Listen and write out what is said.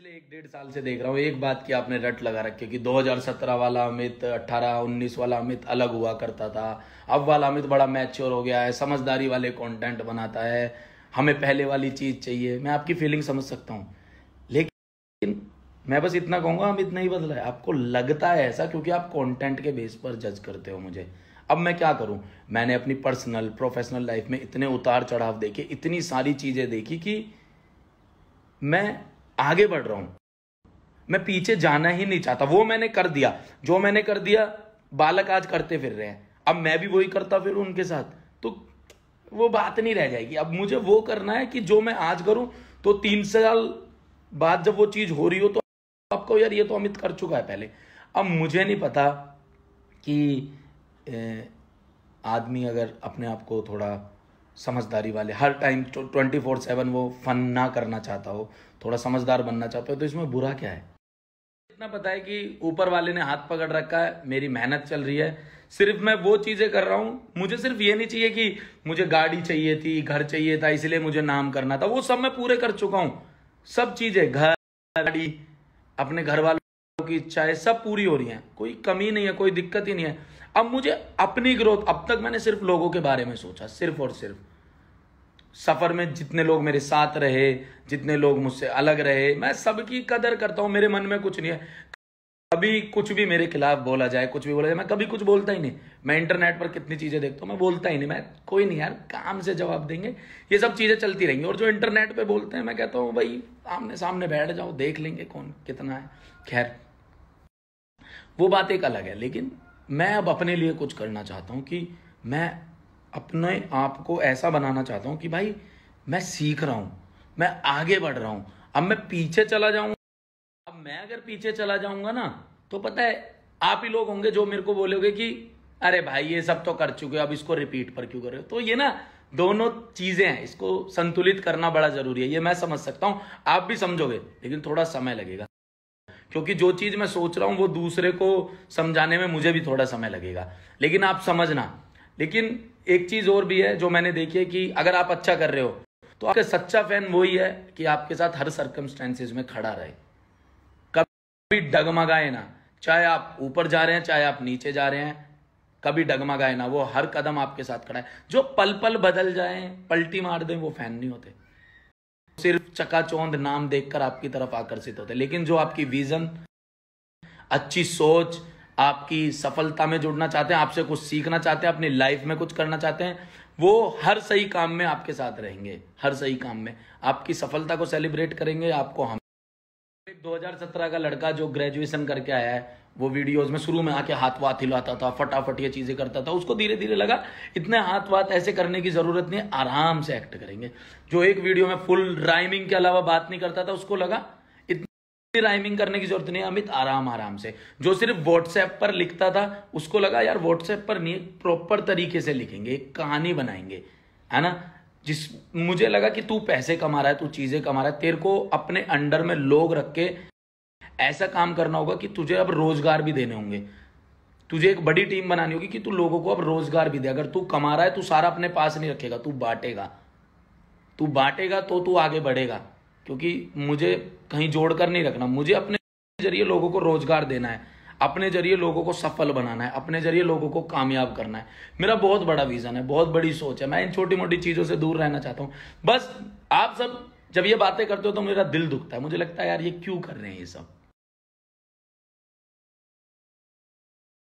पिछले एक डेढ़ साल से देख रहा हूँ, एक बात की आपने रट लगा रखी कि 2017 वाला अमित 18 19 वाला अमित अलग हुआ करता था। अब वाला अमित बड़ा मैच्योर हो गया है, समझदारी वाले कंटेंट बनाता है। हमें पहले वाली चीज़ चाहिए। मैं आपकी फीलिंग समझ सकता हूँ। लेकिन मैं बस इतना कहूँगा, अमित नहीं बदला है। आपको लगता है ऐसा क्योंकि आप कॉन्टेंट के बेस पर जज करते हो मुझे। अब मैं क्या करूँ? मैंने अपनी पर्सनल प्रोफेशनल लाइफ में इतने उतार चढ़ाव देखे, इतनी सारी चीज़ें देखी कि मैं आगे बढ़ रहा हूँ। मैं पीछे जाना ही नहीं चाहता। वो मैंने कर दिया। जो मैंने कर दिया, बालक आज करते फिर रहे हैं। अब मैं भी वही करता फिर उनके साथ। तो वो बात नहीं रह जाएगी। अब मुझे वो करना है कि जो मैं आज करूँ तो तीन साल बाद जब वो चीज़ हो रही हो तो आपको यार ये तो अमित कर चुका है पहले। अब मुझे नहीं पता कि आदमी अगर अपने आप को थोड़ा समझदारी वाले। हर टाइम ट्वेंटी फोर सेवन वो फन ना करना चाहता हो, थोड़ा समझदार बनना चाहता हो तो इसमें बुरा क्या है? इतना पता है कि ऊपर वाले ने हाथ पकड़ रखा है, मेरी मेहनत चल रही है। सिर्फ़ मैं वो चीज़ें कर रहा हूँ, मुझे सिर्फ़ ये नहीं चाहिए कि मुझे गाड़ी चाहिए थी, घर चाहिए था, इसलिए मुझे नाम करना था, वो सब मैं पूरे कर चुका हूँ। सब चीज़ें, घर, गाड़ी, अपने घर वालों की इच्छाएँ, सब पूरी हो रही हैं। कोई कमी नहीं है, कोई दिक्कत ही नहीं है। अब मुझे अपनी ग्रोथ अब तक मैंने सिर्फ़ लोगों के बारे में सोचा, सिर्फ़ और सिर्फ़। सफ़र में जितने लोग मेरे साथ रहे, जितने लोग मुझसे अलग रहे, मैं सबकी कदर करता हूँ, मेरे मन में कुछ नहीं है। कभी कुछ भी मेरे खिलाफ बोला जाए, कुछ भी बोला जाए, मैं कभी कुछ बोलता ही नहीं। मैं इंटरनेट पर कितनी चीज़ें देखता हूँ, मैं बोलता ही नहीं। मैं, कोई नहीं यार, काम से जवाब देंगे, ये सब चीज़ें चलती रहेंगी। और जो इंटरनेट पे बोलते हैं, मैं कहता हूँ, भाई आमने सामने बैठ जाओ, देख लेंगे कौन कितना है। खैर, वो बात एक अलग है, लेकिन मैं अब अपने लिए कुछ करना चाहता हूँ कि मैं अपने आप को ऐसा बनाना चाहता हूँ कि भाई, मैं सीख रहा हूँ, मैं आगे बढ़ रहा हूँ। अब मैं पीछे चला जाऊँगा अब मैं अगर पीछे चला जाऊँगा ना तो पता है, आप ही लोग होंगे जो मेरे को बोलोगे कि, अरे भाई, ये सब तो कर चुके हो, अब इसको रिपीट पर क्यों कर रहे हो? तो ये ना, दोनों चीज़ें हैं, इसको संतुलित करना बड़ा ज़रूरी है, ये मैं समझ सकता हूँ। आप भी समझोगे, लेकिन थोड़ा समय लगेगा। क्योंकि जो चीज़ मैं सोच रहा हूँ वो दूसरे को समझाने में मुझे भी थोड़ा समय लगेगा। लेकिन आप समझना। लेकिन एक चीज़ और भी है जो मैंने देखी है कि अगर आप अच्छा कर रहे हो तो आपका सच्चा फ़ैन वही है कि आपके साथ हर सर्कमस्टेंसेज में खड़ा रहे। कभी डगमगाए ना। चाहे आप ऊपर जा रहे हैं, चाहे आप नीचे जा रहे हैं, कभी डगमगाए ना। वो हर कदम आपके साथ खड़ा है। जो पल पल बदल जाए, पलटी मार दे, वो फ़ैन नहीं होते। सिर्फ़ चकाचौंध नाम देखकर आपकी तरफ़ आकर्षित होते हैं। लेकिन जो आपकी विजन अच्छी सोच, आपकी सफलता में जुड़ना चाहते हैं, आपसे कुछ सीखना चाहते हैं, अपनी लाइफ में कुछ करना चाहते हैं, वो हर सही काम में आपके साथ रहेंगे, हर सही काम में। आपकी सफलता को सेलिब्रेट करेंगे, आपको हम 2017 का लड़का जो ग्रेजुएशन करके आया है, वो वीडियोस में शुरू में आके हाथ वाथ हिलाता था, फटाफट ये चीज़ें करता था, उसको धीरे धीरे लगा, इतने हाथ वाथ ऐसे करने की ज़रूरत नहीं, आराम से एक्ट करेंगे। जो एक वीडियो में फुल राइमिंग के अलावा बात नहीं करता था, उसको लगा, इतनी राइमिंग करने की ज़रूरत नहीं, अमित, आराम आराम से। जो सिर्फ़ व्हाट्सएप पर लिखता था, उसको लगा, यार व्हाट्सएप पर नहीं प्रॉपर तरीके से लिखेंगे, एक कहानी बनाएँगे। है ना? जिस, मुझे लगा कि तू पैसे कमा रहा है, तू चीज़ें कमा रहा है, तेरे को अपने अंडर में लोग रख के ऐसा काम करना होगा कि तुझे अब रोज़गार भी देने होंगे। तुझे एक बड़ी टीम बनानी होगी कि तू लोगों को अब रोज़गार भी दे। अगर तू कमा रहा है, तू सारा अपने पास नहीं रखेगा, तू बांटेगा। तू बांटेगा तो तू आगे बढ़ेगा, क्योंकि मुझे कहीं जोड़कर नहीं रखना, मुझे अपने ज़रिए लोगों को रोज़गार देना है। अपने ज़रिए लोगों को सफल बनाना है, अपने ज़रिए लोगों को कामयाब करना है। मेरा बहुत बड़ा विजन है, बहुत बड़ी सोच है। मैं इन छोटी मोटी चीज़ों से दूर रहना चाहता हूँ। बस आप सब जब ये बातें करते हो तो मेरा दिल दुखता है। मुझे लगता है, यार, ये क्यों कर रहे हैं ये सब?